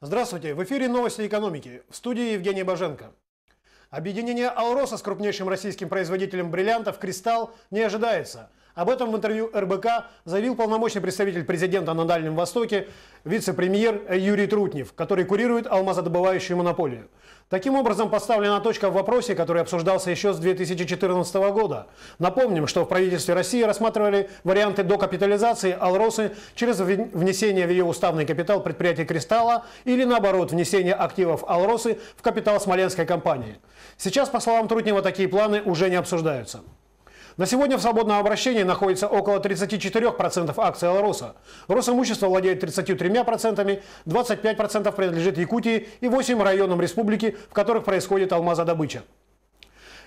Здравствуйте, в эфире новости экономики. В студии Евгений Баженко. Объединение «Алроса» с крупнейшим российским производителем бриллиантов «Кристалл» не ожидается – об этом в интервью РБК заявил полномочный представитель президента на Дальнем Востоке, вице-премьер Юрий Трутнев, который курирует алмазодобывающую монополию. Таким образом, поставлена точка в вопросе, который обсуждался еще с 2014 года. Напомним, что в правительстве России рассматривали варианты докапитализации Алросы через внесение в ее уставный капитал предприятия «Кристалла» или, наоборот, внесение активов Алросы в капитал Смоленской компании. Сейчас, по словам Трутнева, такие планы уже не обсуждаются. На сегодня в свободном обращении находится около 34% акций Алроса. Росимущество владеет 33%, 25% принадлежит Якутии и 8 районам республики, в которых происходит алмазодобыча.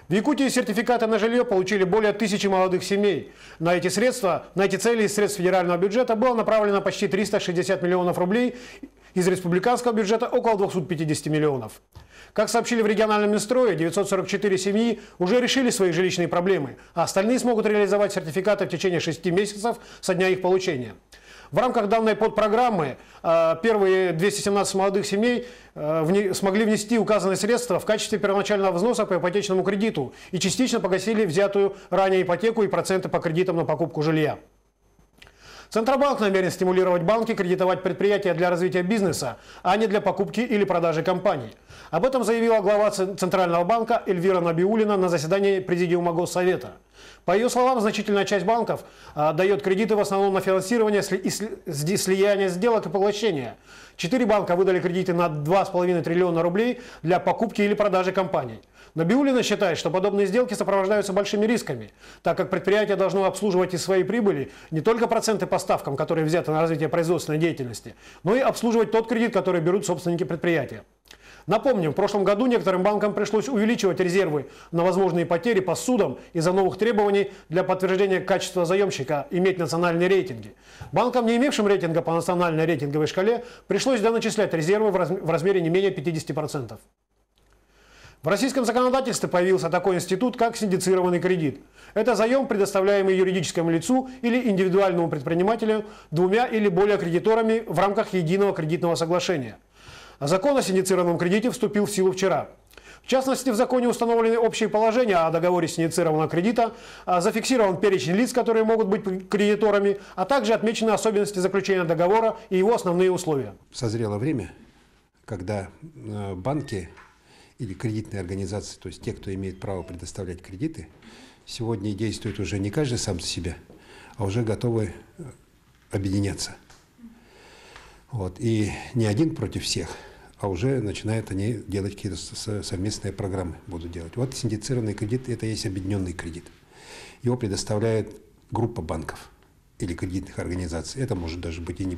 В Якутии сертификаты на жилье получили более тысячи молодых семей. На эти средства, на эти цели из средств федерального бюджета было направлено почти 360 миллионов рублей, из республиканского бюджета около 250 миллионов. Как сообщили в региональном Минстрое, 944 семьи уже решили свои жилищные проблемы, а остальные смогут реализовать сертификаты в течение 6 месяцев со дня их получения. В рамках данной подпрограммы э, первые 217 молодых семей э, смогли внести указанные средства в качестве первоначального взноса по ипотечному кредиту и частично погасили взятую ранее ипотеку и проценты по кредитам на покупку жилья. Центробанк намерен стимулировать банки кредитовать предприятия для развития бизнеса, а не для покупки или продажи компаний. Об этом заявила глава Центрального банка Эльвира Набиулина на заседании Президиума Госсовета. По ее словам, значительная часть банков а, дает кредиты в основном на финансирование сли, сли, слияния сделок и поглощения. Четыре банка выдали кредиты на 2,5 триллиона рублей для покупки или продажи компаний. Набиулина считает, что подобные сделки сопровождаются большими рисками, так как предприятие должно обслуживать из своей прибыли не только проценты по ставкам, которые взяты на развитие производственной деятельности, но и обслуживать тот кредит, который берут собственники предприятия. Напомним, в прошлом году некоторым банкам пришлось увеличивать резервы на возможные потери по судам из-за новых требований для подтверждения качества заемщика иметь национальные рейтинги. Банкам, не имевшим рейтинга по национальной рейтинговой шкале, пришлось доначислять резервы в размере не менее 50%. В российском законодательстве появился такой институт, как синдицированный кредит. Это заем, предоставляемый юридическому лицу или индивидуальному предпринимателю двумя или более кредиторами в рамках единого кредитного соглашения. Закон о синдицированном кредите вступил в силу вчера. В частности, в законе установлены общие положения о договоре синдицированного кредита, а зафиксирован перечень лиц, которые могут быть кредиторами, а также отмечены особенности заключения договора и его основные условия. Созрело время, когда э, банки или кредитные организации, то есть те, кто имеет право предоставлять кредиты, сегодня действуют уже не каждый сам за себя, а уже готовы э, объединяться. Вот. И не один против всех, а уже начинают они делать какие-то совместные программы, будут делать. Вот синдицированный кредит – это есть объединенный кредит. Его предоставляет группа банков или кредитных организаций. Это может даже быть и не,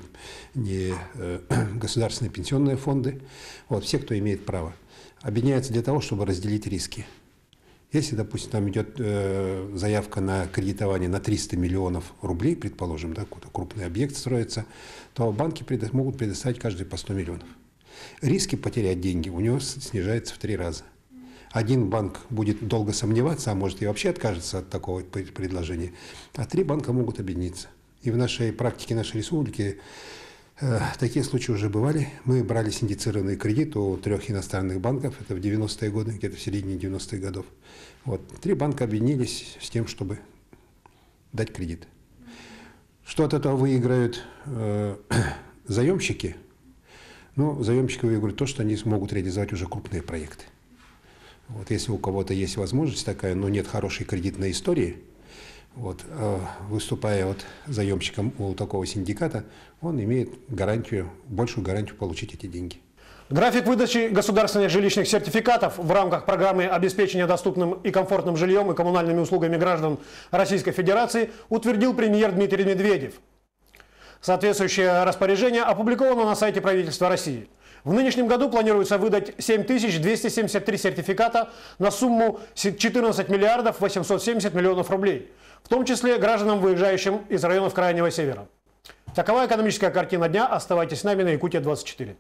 не э, государственные пенсионные фонды. Вот, все, кто имеет право объединяются для того, чтобы разделить риски. Если, допустим, там идет э, заявка на кредитование на 300 миллионов рублей, предположим, да, какой-то крупный объект строится, то банки предо могут предоставить каждый по 100 миллионов. Риски потерять деньги у него снижаются в три раза. Один банк будет долго сомневаться, а может и вообще откажется от такого предложения, а три банка могут объединиться. И в нашей практике нашей республики такие случаи уже бывали. Мы брали синдицированный кредит у трех иностранных банков, это в 90-е годы, где-то в середине 90-х годов. Вот. Три банка объединились с тем, чтобы дать кредит. Что от этого выиграют э, заемщики? Ну, заемщики выиграют то, что они смогут реализовать уже крупные проекты. Вот если у кого-то есть возможность такая, но нет хорошей кредитной истории – вот, э, выступая вот заемщиком у такого синдиката, он имеет гарантию, большую гарантию получить эти деньги. График выдачи государственных жилищных сертификатов в рамках программы обеспечения доступным и комфортным жильем и коммунальными услугами граждан Российской Федерации утвердил премьер Дмитрий Медведев. Соответствующее распоряжение опубликовано на сайте правительства России. В нынешнем году планируется выдать 7273 сертификата на сумму 14 миллиардов 870 миллионов рублей, в том числе гражданам, выезжающим из районов Крайнего Севера. Такова экономическая картина дня. Оставайтесь с нами на Якутия 24.